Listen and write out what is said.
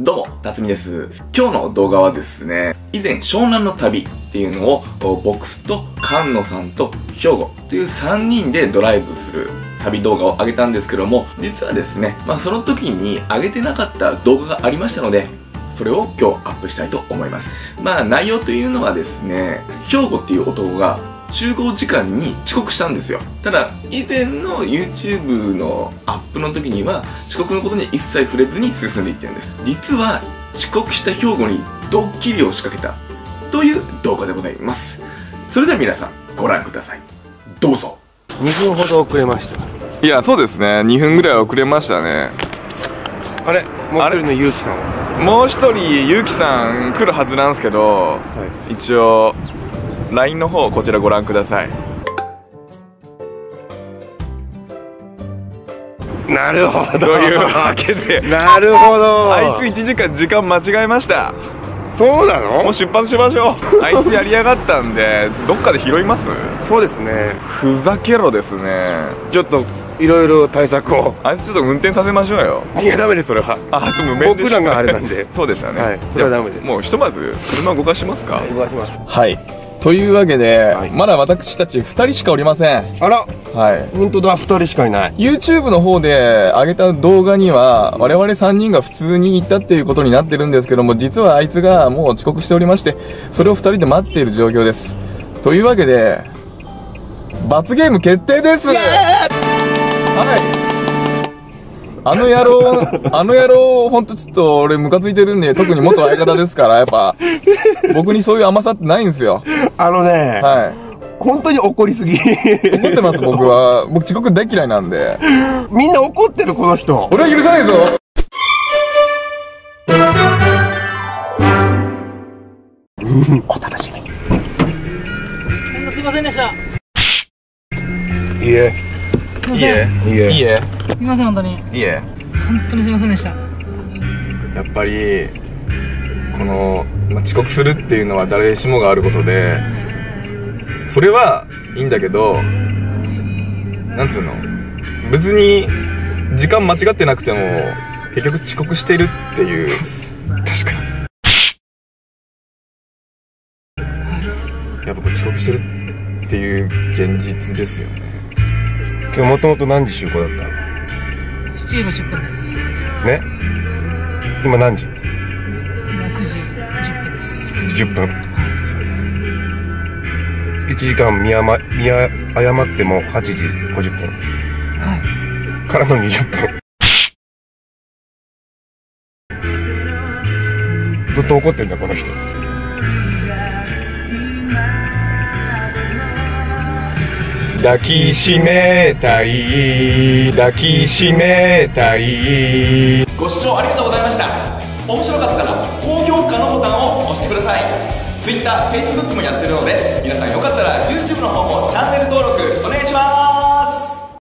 どうも、辰巳です。今日の動画はですね、以前湘南の旅っていうのを僕と菅野さんと兵庫という3人でドライブする旅動画を上げたんですけども、実はですね、まあその時に上げてなかった動画がありましたので、それを今日アップしたいと思います。まあ内容というのはですね、兵庫っていう男が集合時間に遅刻したんですよ。ただ、以前の YouTube のアップの時には、遅刻のことに一切触れずに進んでいってるんです。実は、遅刻した兵庫にドッキリを仕掛けた、という動画でございます。それでは皆さん、ご覧ください。どうぞ。2分ほど遅れましたいや、そうですね。2分ぐらい遅れましたね。あれもう一人のゆうきさんは？もう一人、ゆうきさん来るはずなんですけど、一応、LINE の方、こちらご覧ください。なるほどというわけで、なるほどあいつ1時間時間間違えました。そうなもうの出発しましょう。あいつやりやがったんで、どっかで拾います？そうですねふざけろですね。ちょっといろいろ対策をあいつちょっと運転させましょうよ。いやダメですそれはあ、でも無免許僕らがあれなんでそうでしたね。はいそれはダメですもうひとまず車動かしますか？動かしますはい。というわけで、はいまだ私たち2人しかおりません。あらはい。本当だ2人しかいない YouTube の方で上げた動画には、我々3人が普通に行ったっていうことになってるんですけども、実はあいつがもう遅刻しておりまして、それを2人で待っている状況です。というわけで、罰ゲーム決定ですはい。あの野郎、あの野郎、ほんとちょっと俺ムカついてるんで、特に元相方ですから、やっぱ、僕にそういう甘さってないんですよ。あのね、はい。本当に怒りすぎ怒ってます、僕は。僕遅刻大嫌いなんで。みんな怒ってるこの人俺は許さないぞお楽しみにほんとすいませんでした。いいえ。いいえ。いいえいいえ。すいません、本当に。いいえ。本当にすいませんでした。やっぱり、この、まあ、遅刻するっていうのは誰しもがあることで、それはいいんだけど、なんつうの、別に、時間間違ってなくても、結局遅刻してるっていう。確かに。やっぱ遅刻してるっていう現実ですよね。今日もともと何時集合だった7時50分です。ね？今何時？今9時10分です。10分。1時間見誤見誤っても8時50分。はい。からの20分。ずっと怒ってんだこの人抱きしめたい。抱きしめたい。ご視聴ありがとうございました。面白かったら高評価のボタンを押してください。TwitterFacebook もやってるので皆さんよかったら YouTube の方もチャンネル登録お願いします。